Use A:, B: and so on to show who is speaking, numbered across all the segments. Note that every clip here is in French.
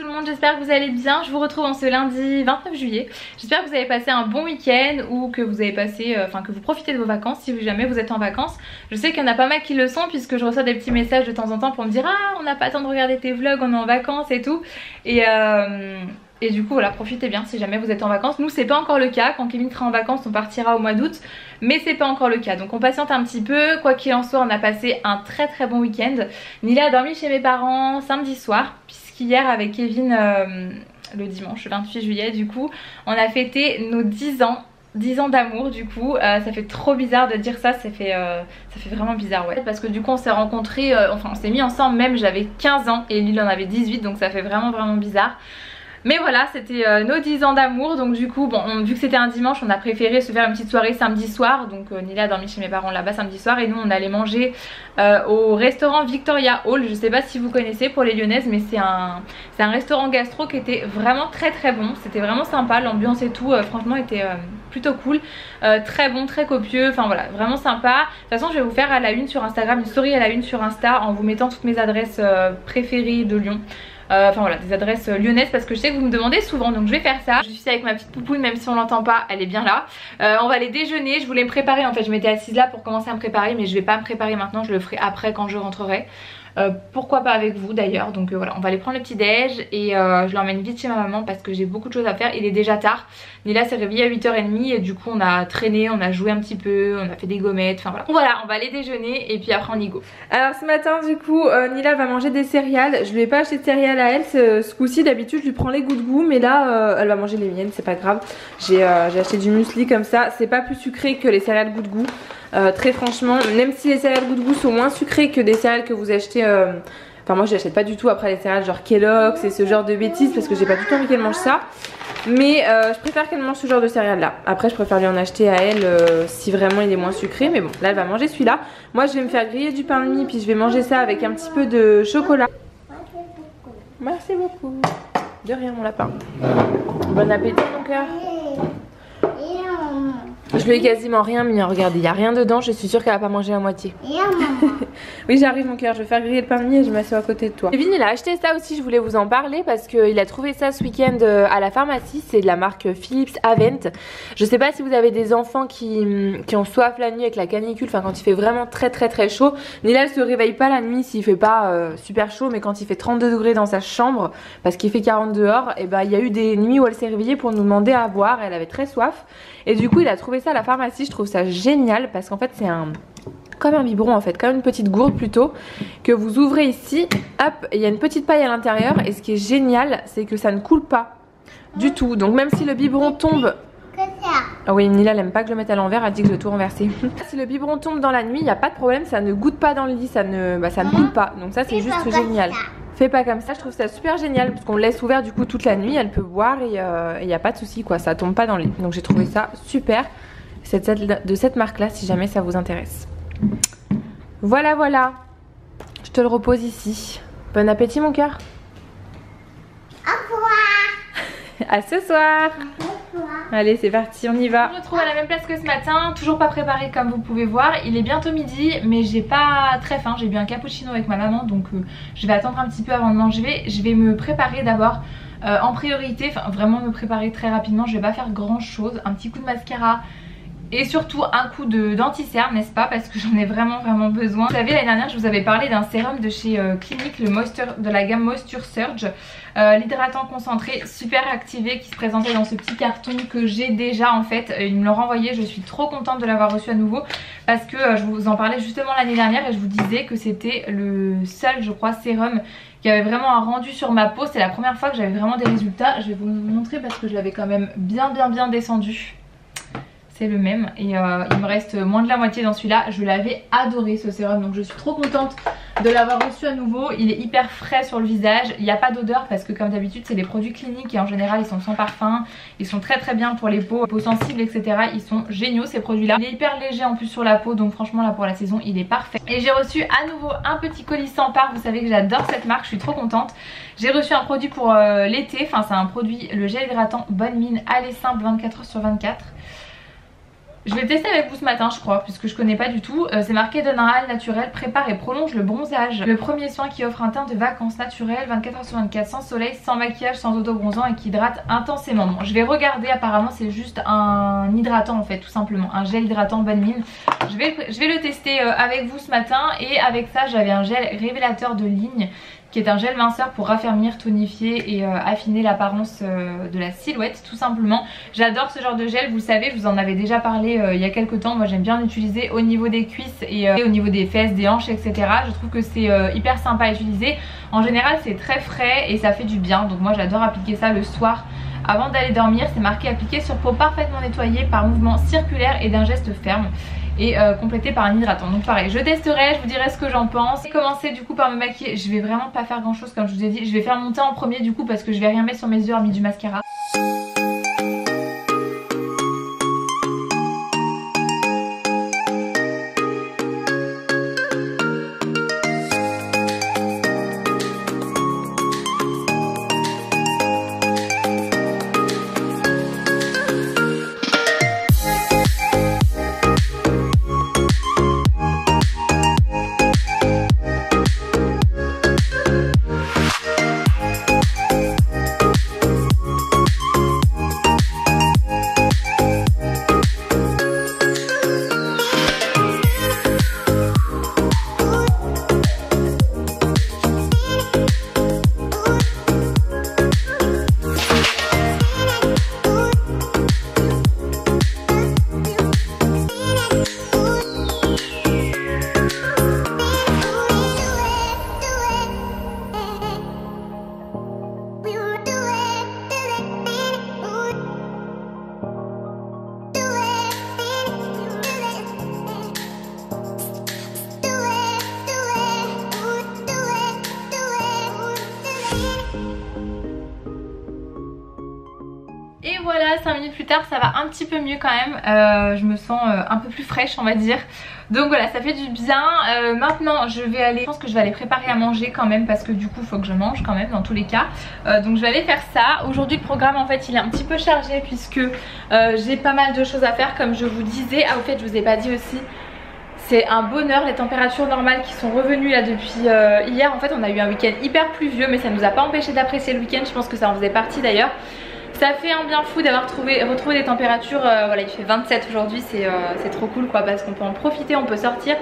A: tout le monde, j'espère que vous allez bien. Je vous retrouve en ce lundi 29 juillet. J'espère que vous avez passé un bon week-end ou que vous avez passé, euh, enfin que vous profitez de vos vacances si jamais vous êtes en vacances. Je sais qu'il y en a pas mal qui le sont puisque je reçois des petits messages de temps en temps pour me dire ah on n'a pas le temps de regarder tes vlogs, on est en vacances et tout. Et euh, et du coup voilà profitez bien si jamais vous êtes en vacances Nous c'est pas encore le cas Quand Kevin sera en vacances on partira au mois d'août Mais c'est pas encore le cas donc on patiente un petit peu Quoi qu'il en soit on a passé un très très bon week-end Nila a dormi chez mes parents samedi soir Puisqu'hier avec Kevin euh, le dimanche le 28 juillet du coup On a fêté nos 10 ans 10 ans d'amour du coup, euh, ça fait trop bizarre de dire ça, ça fait, euh, ça fait vraiment bizarre ouais. Parce que du coup on s'est rencontrés, enfin on s'est mis ensemble même j'avais 15 ans et lui il en avait 18 donc ça fait vraiment vraiment bizarre. Mais voilà, c'était euh, nos 10 ans d'amour. Donc du coup, bon, vu que c'était un dimanche, on a préféré se faire une petite soirée samedi soir. Donc euh, Nila a dormi chez mes parents là-bas samedi soir. Et nous, on allait manger euh, au restaurant Victoria Hall. Je sais pas si vous connaissez pour les lyonnaises, mais c'est un, un restaurant gastro qui était vraiment très très bon. C'était vraiment sympa. L'ambiance et tout, franchement, était plutôt cool. très bon, très copieux. Enfin voilà, vraiment sympa. De toute façon, je vais vous faire à la une sur Instagram, une story à la une sur Insta en vous mettant toutes mes adresses préférées de Lyon. Euh, enfin voilà, des adresses lyonnaises parce que je sais que vous me demandez souvent donc je vais faire ça. Je suis avec ma petite poupoune même si on l'entend pas, elle est bien là. Euh, on va aller déjeuner, je voulais me préparer en fait, je m'étais assise là pour commencer à me préparer mais je vais pas me préparer maintenant, je le ferai après quand je rentrerai. Euh, pourquoi pas avec vous d'ailleurs. Donc euh, voilà on va aller prendre le petit déj et euh, je l'emmène vite chez ma maman parce que j'ai beaucoup de choses à faire. Il est déjà tard. Nila s'est réveillée à 8h30 et du coup on a traîné on a joué un petit peu on a fait des gommettes enfin voilà. Voilà on va aller déjeuner et puis après on y go. Alors ce matin du coup Nila va manger des céréales. Je lui ai pas acheté de céréales à elle. Ce, coup-ci d'habitude je lui prends les goûts de goût mais là elle va manger les miennes c'est pas grave. J'ai acheté du muesli comme ça. C'est pas plus sucré que les céréales goût de goût. Très franchement, même si les céréales goût de goût sont moins sucrées que des céréales que vous achetez... Euh, enfin moi je n'achète pas du tout après les céréales genre Kellogg's et ce genre de bêtises parce que j'ai pas du tout envie qu'elle mange ça. Mais euh, je préfère qu'elle mange ce genre de céréales là. Après je préfère lui en acheter à elle si vraiment il est moins sucré. Mais bon là elle va manger celui-là. Moi je vais me faire griller du pain de mie puis je vais manger ça avec un petit peu de chocolat. Merci beaucoup. De rien mon lapin. Bon appétit mon cœur. Je lui ai quasiment rien mis, hein. regardez, il n'y a rien dedans, je suis sûre qu'elle va pas manger à moitié. oui, j'arrive mon cœur, je vais faire griller le pain de mie et je m'assois à côté de toi. Kevin, il a acheté ça aussi, je voulais vous en parler parce qu'il a trouvé ça ce week-end euh, à la pharmacie, c'est de la marque Philips Avent. Je sais pas si vous avez des enfants qui, qui ont soif la nuit avec la canicule, enfin quand il fait vraiment très très très chaud. Nila, elle se réveille pas la nuit s'il fait pas euh, super chaud, mais quand il fait 32 degrés dans sa chambre, parce qu'il fait 40 dehors, et eh ben il y a eu des nuits où elle s'est réveillée pour nous demander à boire, elle avait très soif. Et du coup il a trouvé ça à la pharmacie, je trouve ça génial parce qu'en fait c'est un comme un biberon en fait, comme une petite gourde plutôt, que vous ouvrez ici, hop, il y a une petite paille à l'intérieur et ce qui est génial c'est que ça ne coule pas du tout. Donc même si le biberon tombe ah oui, Nila n'aime pas que je le mette à l'envers, elle dit que je vais tout renverser. si le biberon tombe dans la nuit, il n'y a pas de problème, ça ne goûte pas dans le lit, ça ne, bah, ça ne coule pas. Donc ça c'est juste génial. Fais pas comme ça, je trouve ça super génial parce qu'on laisse ouvert du coup toute la nuit, elle peut boire et il euh, n'y a pas de souci quoi, ça tombe pas dans le lit. Donc j'ai trouvé ça super de cette marque là si jamais ça vous intéresse. Voilà voilà, je te le repose ici. Bon appétit mon cœur.
B: Au revoir.
A: à ce soir. Allez c'est parti on y va. Je me retrouve à la même place que ce matin Toujours pas préparé comme vous pouvez voir. Il est bientôt midi mais j'ai pas très faim. J'ai bu un cappuccino avec ma maman donc euh, je vais attendre un petit peu avant de manger. Je vais me préparer d'abord euh, en priorité Enfin vraiment me préparer très rapidement. Je vais pas faire grand chose. Un petit coup de mascara et surtout un coup de denti-cerne n'est-ce pas? Parce que j'en ai vraiment vraiment besoin. Vous savez l'année dernière je vous avais parlé d'un sérum de chez euh, Clinique le moisture, de la gamme Moisture Surge. Euh, l'hydratant concentré super activé qui se présentait dans ce petit carton que j'ai déjà en fait. Ils me l'ont renvoyé. Je suis trop contente de l'avoir reçu à nouveau. Parce que euh, je vous en parlais justement l'année dernière et je vous disais que c'était le seul je crois sérum qui avait vraiment un rendu sur ma peau. C'est la première fois que j'avais vraiment des résultats. Je vais vous le montrer parce que je l'avais quand même bien bien bien descendu c'est le même et euh, il me reste moins de la moitié dans celui-là. Je l'avais adoré ce sérum donc je suis trop contente de l'avoir reçu à nouveau. Il est hyper frais sur le visage, il n'y a pas d'odeur parce que comme d'habitude c'est des produits cliniques et en général ils sont sans parfum. Ils sont très très bien pour les peaux, peaux sensibles etc. Ils sont géniaux ces produits-là. Il est hyper léger en plus sur la peau donc franchement là pour la saison il est parfait. Et j'ai reçu à nouveau un petit colis sans part, vous savez que j'adore cette marque, je suis trop contente. J'ai reçu un produit pour euh, l'été, enfin c'est un produit, le gel hydratant Bonne Mine, allez simple 24h sur 24. Je vais tester avec vous ce matin je crois puisque je connais pas du tout. Euh, c'est marqué Donral naturel prépare et prolonge le bronzage. Le premier soin qui offre un teint de vacances naturel 24h sur 24 sans soleil, sans maquillage, sans auto-bronzant et qui hydrate intensément. Je vais regarder apparemment c'est juste un hydratant en fait tout simplement. Un gel hydratant bonne mine. Je vais, je vais le tester euh, avec vous ce matin et avec ça j'avais un gel révélateur de ligne qui est un gel minceur pour raffermir, tonifier et euh, affiner l'apparence euh, de la silhouette tout simplement. J'adore ce genre de gel, vous le savez, je vous en avais déjà parlé euh, il y a quelques temps. Moi j'aime bien l'utiliser au niveau des cuisses et, au niveau des fesses, des hanches, etc. Je trouve que c'est hyper sympa à utiliser. En général c'est très frais et ça fait du bien, donc moi j'adore appliquer ça le soir avant d'aller dormir. C'est marqué appliqué sur peau parfaitement nettoyée par mouvement circulaire et d'un geste ferme et euh, complété par un hydratant. Donc pareil, je testerai, je vous dirai ce que j'en pense. Et commencer du coup par me maquiller, je vais vraiment pas faire grand chose comme je vous ai dit. Je vais faire monter en premier du coup parce que je vais rien mettre sur mes yeux hormis du mascara. Mieux quand même. Euh, Je me sens euh, un peu plus fraîche on va dire. Donc voilà ça fait du bien. Euh, Maintenant je vais aller, je pense que je vais aller préparer à manger quand même Parce que du coup faut que je mange quand même dans tous les cas. Donc je vais aller faire ça. Aujourd'hui le programme en fait il est un petit peu chargé Puisque j'ai pas mal de choses à faire comme je vous disais. Ah au fait je vous ai pas dit aussi c'est un bonheur les températures normales qui sont revenues là depuis hier. En fait on a eu un week-end hyper pluvieux mais ça nous a pas empêché d'apprécier le week-end. Je pense que ça en faisait partie d'ailleurs ça fait un bien fou d'avoir retrouvé des températures, euh, voilà il fait 27 aujourd'hui, euh, c'est trop cool quoi parce qu'on peut en profiter, on peut sortir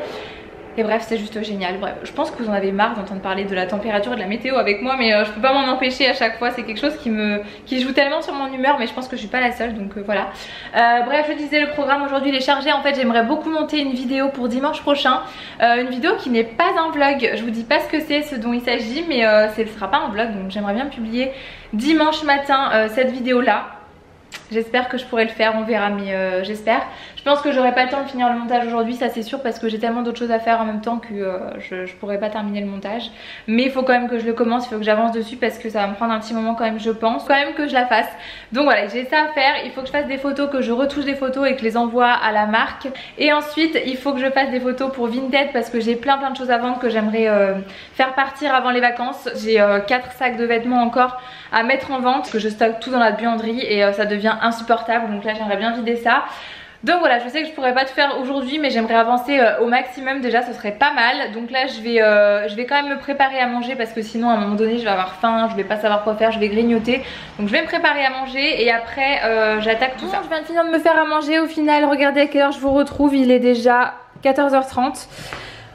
A: et bref, c'est juste génial. Bref, je pense que vous en avez marre d'entendre parler de la température et de la météo avec moi, mais euh, je peux pas m'en empêcher à chaque fois. C'est quelque chose qui me joue tellement sur mon humeur, mais je pense que je suis pas la seule, donc euh, voilà. Euh, bref, je disais, le programme aujourd'hui est chargé. En fait, j'aimerais beaucoup monter une vidéo pour dimanche prochain. une vidéo qui n'est pas un vlog. Je vous dis pas ce que c'est, ce dont il s'agit, mais ce sera pas un vlog, donc j'aimerais bien publier dimanche matin cette vidéo là. J'espère que je pourrai le faire, on verra mais j'espère. Je pense que j'aurai pas le temps de finir le montage aujourd'hui, ça c'est sûr parce que j'ai tellement d'autres choses à faire en même temps que euh, je, pourrais pas terminer le montage. Mais il faut quand même que je le commence, il faut que j'avance dessus parce que ça va me prendre un petit moment quand même je pense. Quand même que je la fasse. Donc voilà, j'ai ça à faire, il faut que je fasse des photos, que je retouche des photos et que je les envoie à la marque. Et ensuite il faut que je fasse des photos pour Vinted parce que j'ai plein plein de choses à vendre que j'aimerais euh, faire partir avant les vacances. J'ai 4 sacs de vêtements encore à mettre en vente, que je stocke tout dans la buanderie et ça devient insupportable donc là j'aimerais bien vider ça donc voilà je sais que je pourrais pas tout faire aujourd'hui mais j'aimerais avancer euh, au maximum. Déjà ce serait pas mal. Donc là je vais, euh, je vais quand même me préparer à manger parce que sinon à un moment donné je vais avoir faim je vais pas savoir quoi faire je vais grignoter. Donc je vais me préparer à manger et après euh, j'attaque tout ça. je viens de finir de me faire à manger. Au final regardez à quelle heure je vous retrouve. Il est déjà 14h30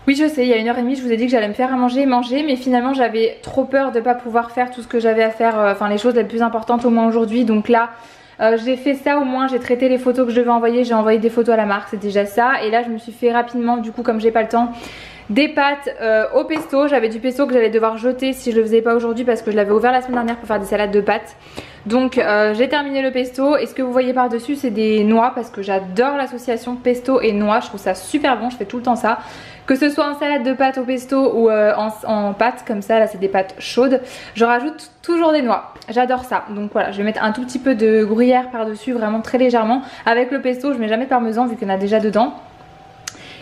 A: oui je sais, il y a une heure et demie je vous ai dit que j'allais me faire à manger et manger mais finalement j'avais trop peur de pas pouvoir faire tout ce que j'avais à faire, enfin les choses les plus importantes au moins aujourd'hui. Donc là euh, j'ai fait ça au moins, j'ai traité les photos que je devais envoyer, j'ai envoyé des photos à la marque, c'est déjà ça. Et là je me suis fait rapidement, du coup comme j'ai pas le temps, des pâtes euh, au pesto. J'avais du pesto que j'allais devoir jeter si je le faisais pas aujourd'hui parce que je l'avais ouvert la semaine dernière pour faire des salades de pâtes. Donc euh, j'ai terminé le pesto et ce que vous voyez par dessus c'est des noix parce que j'adore l'association pesto et noix, je trouve ça super bon, je fais tout le temps ça. Que ce soit en salade de pâtes au pesto ou euh, en, pâtes comme ça, là c'est des pâtes chaudes, je rajoute toujours des noix. J'adore ça. Donc voilà, je vais mettre un tout petit peu de gruyère par dessus, vraiment très légèrement. Avec le pesto, je mets jamais de parmesan vu qu'il y en a déjà dedans.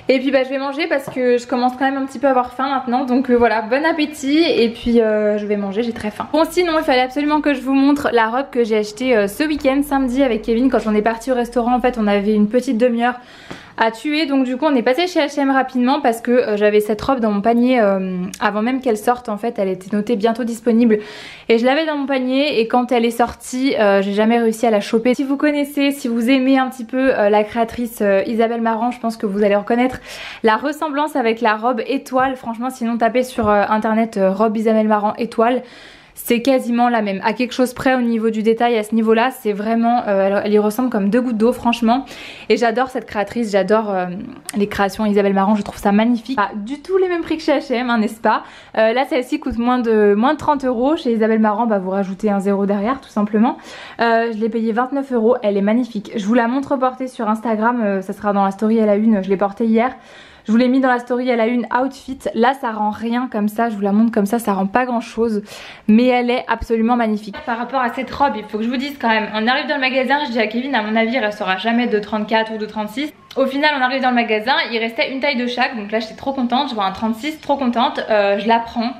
A: Et puis bah je vais manger parce que je commence quand même un petit peu à avoir faim maintenant. Donc euh, voilà, bon appétit et puis euh, je vais manger, j'ai très faim. Bon sinon il fallait absolument que je vous montre la robe que j'ai achetée ce week-end, samedi avec Kevin quand on est parti au restaurant. En fait on avait une petite demi-heure à tuer. Donc du coup on est passé chez H&M rapidement parce que euh, j'avais cette robe dans mon panier euh, avant même qu'elle sorte. En fait elle était notée bientôt disponible. Et je l'avais dans mon panier et quand elle est sortie euh, j'ai jamais réussi à la choper. Si vous connaissez si vous aimez un petit peu la créatrice Isabelle Marant je pense que vous allez reconnaître la ressemblance avec la robe étoile. Franchement sinon tapez sur internet robe Isabelle Marant étoile c'est quasiment la même. À quelque chose près au niveau du détail, à ce niveau-là, c'est vraiment, euh, elle, y ressemble comme deux gouttes d'eau, franchement. Et j'adore cette créatrice, j'adore euh, les créations Isabelle Marant, je trouve ça magnifique. Pas du tout les mêmes prix que chez H&M, n'est-ce pas? Euh, Là, celle-ci coûte moins de, moins de 30 euros. Chez Isabelle Marant, bah, vous rajoutez un zéro derrière, tout simplement. je l'ai payée 29 euros, elle est magnifique. Je vous la montre portée sur Instagram, ça sera dans la story à la une, je l'ai portée hier. Je vous l'ai mis dans la story à la une outfit. Là ça rend rien comme ça, je vous la montre comme ça, ça rend pas grand chose. Mais elle est absolument magnifique. Par rapport à cette robe, il faut que je vous dise quand même, on arrive dans le magasin, je dis à Kevin, à mon avis elle restera jamais de 34 ou de 36. Au final on arrive dans le magasin, il restait une taille de chaque, donc là j'étais trop contente, je vois un 36, trop contente, euh, je la prends.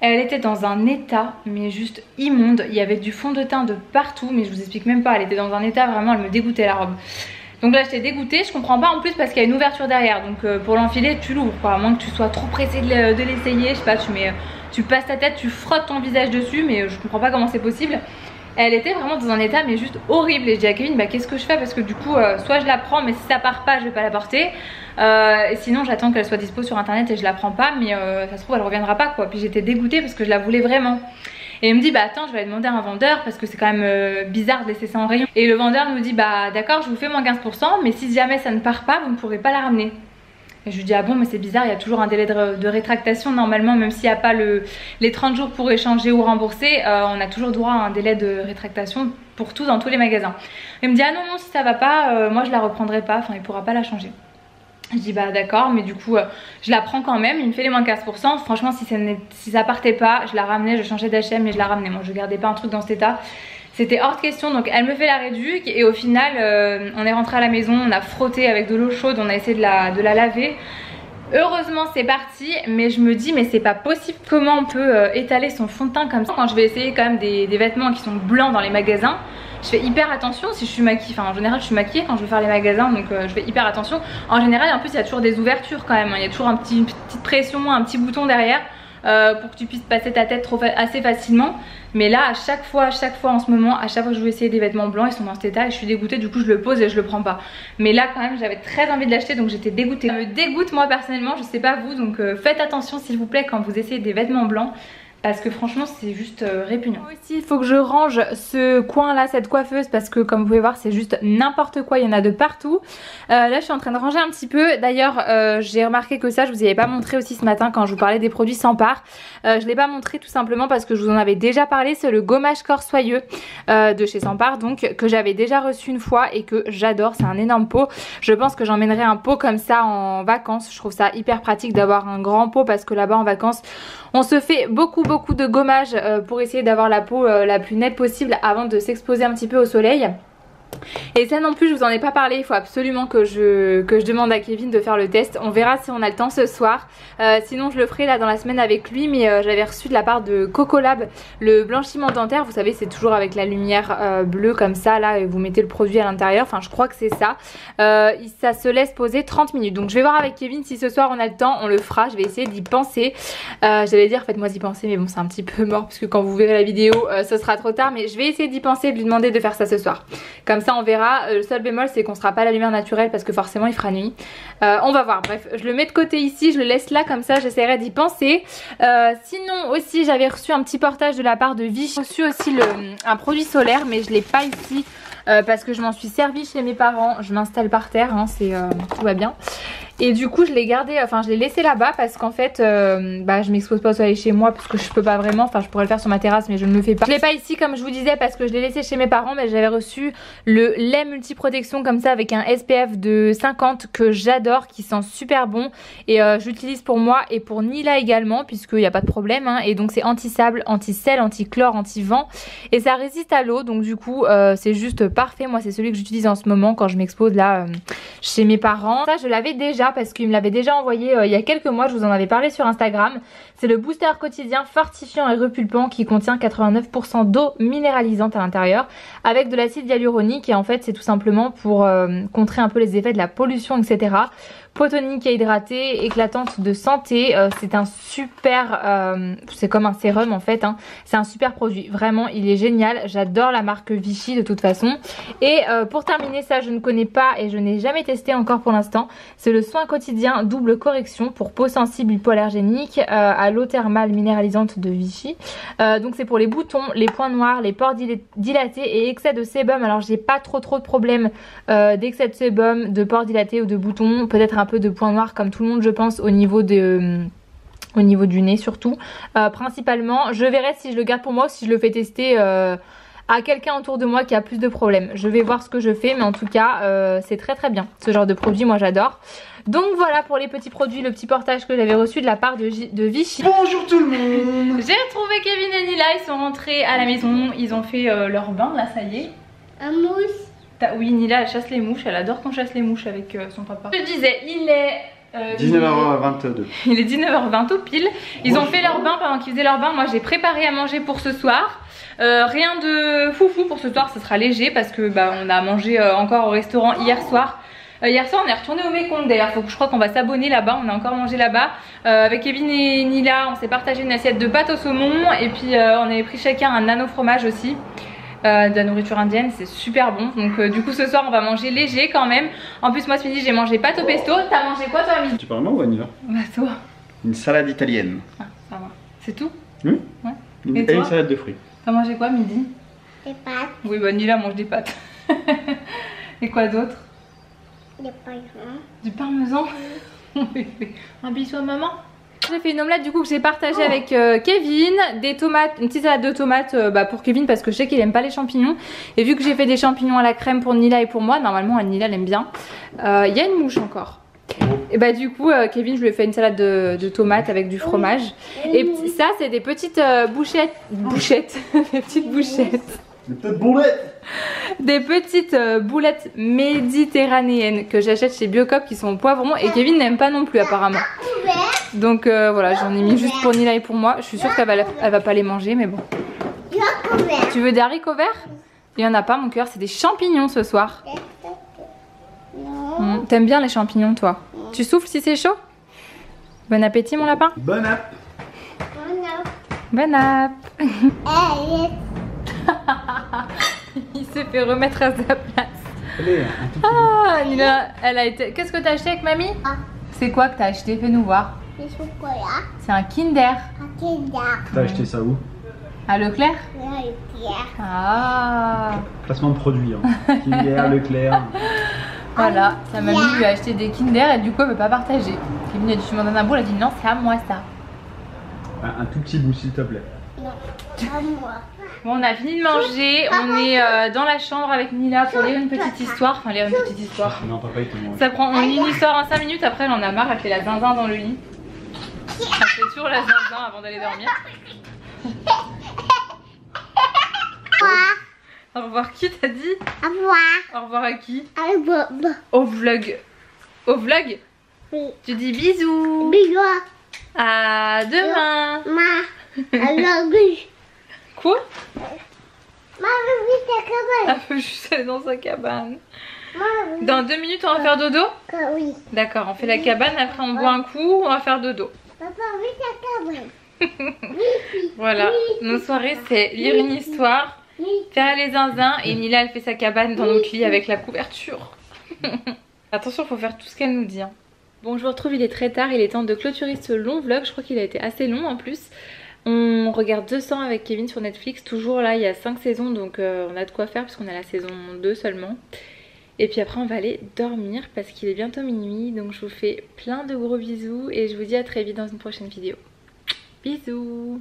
A: Elle était dans un état mais juste immonde, il y avait du fond de teint de partout mais je vous explique même pas, elle était dans un état vraiment, elle me dégoûtait la robe. Donc là j'étais dégoûtée, je comprends pas en plus parce qu'il y a une ouverture derrière. Donc euh, pour l'enfiler tu l'ouvres quoi, à moins que tu sois trop pressé de l'essayer, je sais pas tu mets, tu passes ta tête, tu frottes ton visage dessus mais euh, je comprends pas comment c'est possible. Elle était vraiment dans un état mais juste horrible. Et je dis à Kevin bah qu'est-ce que je fais? Parce que du coup euh, soit je la prends mais si ça part pas je vais pas la porter. Et sinon j'attends qu'elle soit dispo sur internet et je la prends pas mais ça se trouve elle reviendra pas quoi. Puis j'étais dégoûtée parce que je la voulais vraiment et il me dit bah attends je vais aller demander à un vendeur parce que c'est quand même euh, bizarre de laisser ça en rayon. Et le vendeur nous dit bah d'accord je vous fais moins 15% mais si jamais ça ne part pas vous ne pourrez pas la ramener. Et je lui dis ah bon mais c'est bizarre, il y a toujours un délai de, rétractation normalement même s'il n'y a pas le, les 30 jours pour échanger ou rembourser, euh, on a toujours droit à un délai de rétractation pour tout dans tous les magasins. Il me dit ah non non si ça va pas, euh, moi je la reprendrai pas, enfin il pourra pas la changer. Je dis bah d'accord mais du coup euh, je la prends quand même, il me fait les moins 15%. Franchement si ça, partait pas, je la ramenais, je changeais d'HM et je la ramenais. Moi je gardais pas un truc dans cet état. C'était hors de question donc elle me fait la réduque et au final euh, on est rentré à la maison, on a frotté avec de l'eau chaude, on a essayé de la, laver. Heureusement c'est parti mais je me dis mais c'est pas possible comment on peut euh, étaler son fond de teint comme ça quand je vais essayer quand même des vêtements qui sont blancs dans les magasins? Je fais hyper attention si je suis maquillée, enfin en général je suis maquillée quand je veux faire les magasins donc euh, je fais hyper attention. En général en plus il y a toujours des ouvertures quand même, hein. il y a toujours un petit, une petite pression, un petit bouton derrière euh, pour que tu puisses passer ta tête assez facilement. Mais là à chaque fois, à chaque fois en ce moment, à chaque fois que je veux essayer des vêtements blancs ils sont dans cet état et je suis dégoûtée du coup je le pose et je le prends pas. Mais là quand même j'avais très envie de l'acheter donc j'étais dégoûtée. Ça me dégoûte moi personnellement, je sais pas vous donc euh, faites attention s'il vous plaît quand vous essayez des vêtements blancs parce que franchement c'est juste euh, répugnant. aussi il faut que je range ce coin là, cette coiffeuse parce que comme vous pouvez voir c'est juste n'importe quoi, il y en a de partout. Euh, là je suis en train de ranger un petit peu, d'ailleurs euh, j'ai remarqué que ça je vous avais pas montré aussi ce matin quand je vous parlais des produits sans part. je l'ai pas montré tout simplement parce que je vous en avais déjà parlé, c'est le gommage corps soyeux de chez Sampar donc que j'avais déjà reçu une fois et que j'adore, c'est un énorme pot. Je pense que j'emmènerai un pot comme ça en vacances, je trouve ça hyper pratique d'avoir un grand pot parce que là-bas en vacances on se fait beaucoup beaucoup de gommage euh, pour essayer d'avoir la peau euh, la plus nette possible avant de s'exposer un petit peu au soleil. Et ça non plus je vous en ai pas parlé, il faut absolument que je, que je demande à Kevin de faire le test. On verra si on a le temps ce soir. Euh, sinon je le ferai là dans la semaine avec lui mais euh, j'avais reçu de la part de Cocolab le blanchiment dentaire. Vous savez c'est toujours avec la lumière euh, bleue comme ça là et vous mettez le produit à l'intérieur. Enfin je crois que c'est ça. ça se laisse poser 30 minutes. Donc je vais voir avec Kevin si ce soir on a le temps, on le fera. Je vais essayer d'y penser. J'allais dire faites-moi d'y penser mais bon c'est un petit peu mort puisque quand vous verrez la vidéo ce sera trop tard. Mais je vais essayer d'y penser de lui demander de faire ça ce soir. Comme ça on verra. Euh, le seul bémol c'est qu'on sera pas à la lumière naturelle parce que forcément il fera nuit. Euh, on va voir. Bref, je le mets de côté ici, je le laisse là comme ça, j'essaierai d'y penser. Euh, sinon aussi j'avais reçu un petit portage de la part de Vichy. J'ai reçu aussi un produit solaire mais je l'ai pas ici. parce que je m'en suis servi chez mes parents, je m'installe par terre, hein, c'est tout va bien. Et du coup je l'ai gardé, enfin je l'ai laissé là-bas parce qu'en fait euh, bah, je m'expose pas au soleil chez moi parce que je peux pas vraiment, enfin je pourrais le faire sur ma terrasse mais je ne le fais pas. Je l'ai pas ici comme je vous disais parce que je l'ai laissé chez mes parents mais j'avais reçu le lait multi-protection comme ça avec un SPF de 50 que j'adore, qui sent super bon et euh, j'utilise pour moi et pour Nila également puisqu'il n'y a pas de problème hein. et donc c'est anti-sable, anti-sel, anti-chlore, anti-vent et ça résiste à l'eau donc du coup euh, c'est juste parfait. Moi c'est celui que j'utilise en ce moment quand je m'expose là chez mes parents. Ça je l'avais déjà parce qu'il me l'avait déjà envoyé euh, il y a quelques mois, je vous en avais parlé sur Instagram. C'est le booster quotidien fortifiant et repulpant qui contient 89% d'eau minéralisante à l'intérieur avec de l'acide hyaluronique et en fait c'est tout simplement pour euh, contrer un peu les effets de la pollution etc peau tonique et hydratée, éclatante de santé. Euh, c'est un super, euh, c'est comme un sérum en fait. Hein. C'est un super produit. Vraiment, il est génial. J'adore la marque Vichy de toute façon. Et euh, pour terminer, ça je ne connais pas et je n'ai jamais testé encore pour l'instant. C'est le soin quotidien double correction pour peau sensible hypoallergénique à l'eau thermale minéralisante de Vichy. donc c'est pour les boutons, les points noirs, les pores dilatés et excès de sébum. Alors j'ai pas trop trop de problèmes d'excès de sébum, de pores dilatés ou de boutons. Peut-être un un peu de points noirs comme tout le monde je pense au niveau de euh, au niveau du nez surtout. Euh, principalement je verrai si je le garde pour moi ou si je le fais tester euh, à quelqu'un autour de moi qui a plus de problèmes. Je vais voir ce que je fais mais en tout cas c'est très très bien. Ce genre de produit moi j'adore. Donc voilà pour les petits produits, le petit portage que j'avais reçu de la part de, de Vichy.
C: Bonjour tout le monde.
A: J'ai retrouvé Kevin et Nila, ils sont rentrés à la maison, ils ont fait leur bain, là ça y est.
B: Un mousse
A: oui, Nila, elle chasse les mouches. Elle adore qu'on chasse les mouches avec euh, son papa. Je disais, il est...
C: 19h22.
A: Euh, il est 19h20 au pile. Ils ont fait leur bain pendant qu'ils faisaient leur bain. Moi, j'ai préparé à manger pour ce soir. Euh, rien de foufou pour ce soir, ce sera léger parce que bah, on a mangé encore au restaurant hier soir. hier soir on est retourné au Mekong d'ailleurs, faut que je crois qu'on va s'abonner là-bas, on a encore mangé là-bas. avec Kevin et Nila, on s'est partagé une assiette de pâte au saumon et puis on avait pris chacun un nano fromage aussi. Euh, de la nourriture indienne, c'est super bon. Donc euh, du coup ce soir on va manger léger quand même. En plus moi ce midi j'ai mangé pâte au pesto. T'as mangé quoi toi midi
C: Tu parles moi ou Anila
A: Bah toi.
C: Une salade italienne.
A: Ah ça va. C'est tout
C: Oui Ouais. Une, et, une salade de fruits.
A: T'as mangé quoi midi
B: Des pâtes.
A: Oui bah Nila mange des pâtes. et quoi d'autre
B: Du parmesan.
A: Du parmesan Un bisou à maman j'ai fait une omelette du coup que j'ai partagée oh. avec euh, Kevin, des tomates, une petite salade de tomates euh, bah, pour Kevin parce que je sais qu'il aime pas les champignons. Et vu que j'ai fait des champignons à la crème pour Nila et pour moi, normalement Nila l'aime bien. Euh, il y a une mouche encore. Et bah du coup Kevin je lui ai fait une salade de, tomates avec du fromage. Et ça c'est des petites bouchettes, bouchettes, des petites bouchettes.
C: Des petites boulettes
A: Des petites boulettes méditerranéennes que j'achète chez Biocop qui sont au poivron et Kevin n'aime pas non plus apparemment. Donc euh, voilà, j'en ai mis juste pour Nila et pour moi. Je suis sûre qu'elle va, elle va pas les manger, mais bon. Tu veux des haricots verts? Il y en a pas, mon cœur. C'est des champignons ce soir. Hmm, t'aimes bien les champignons, toi? Tu souffles si c'est chaud? Bon appétit, mon lapin
C: Bon app
A: Bon app Il s'est fait remettre à sa place. ah, Nila, elle a été... Qu'est-ce que t'as acheté avec mamie? Ah. C'est quoi que t'as acheté? Fais-nous voir. C'est un Kinder.
B: Un Kinder.
C: T'as acheté ça où?
A: À Leclerc?
B: Leclerc.
A: Ah.
C: Placement de produit. Hein. Kinder, Leclerc.
A: Voilà, sa mamie lui a acheté des Kinder et du coup elle veut pas partager. Kevin a dit tu m'en donnes un bout, elle a dit non c'est à moi ça.
C: Un, tout petit bout s'il te plaît.
B: Non, à moi.
A: Bon, on a fini de manger, on est euh, dans la chambre avec Nila pour lire une petite histoire. Enfin, lire une petite histoire.
C: Non, papa, il
A: Ça prend, on lit une histoire en 5 minutes, après elle en a marre, elle fait la zinzin dans le lit. Elle fait toujours la zinzin avant d'aller dormir. Au revoir qui t'as dit
B: Au revoir.
A: Au revoir à qui
B: Au revoir.
A: Au vlog. Au vlog
B: Oui.
A: Tu dis bisous.
B: Bisous.
A: À demain.
B: Ma. Alors,
A: Quoi
B: Maman veut ta cabane.
A: Elle veut juste aller dans sa cabane. Dans deux minutes, on va faire dodo
B: Oui.
A: D'accord, on fait la cabane, après on boit un coup, on va faire dodo.
B: Papa, oui, ta cabane.
A: voilà, nos soirées c'est lire une histoire, faire les zinzins et Nila elle fait sa cabane dans notre lit avec la couverture. Attention, faut faire tout ce qu'elle nous dit. Hein. Bon, je vous retrouve, il est très tard, il est temps de clôturer ce long vlog. Je crois qu'il a été assez long en plus. On regarde 200 avec Kevin sur Netflix. Toujours là, il y a 5 saisons, donc euh, on a de quoi faire puisqu'on a la saison 2 seulement. Et puis après, on va aller dormir parce qu'il est bientôt minuit. Donc je vous fais plein de gros bisous et je vous dis à très vite dans une prochaine vidéo. Bisous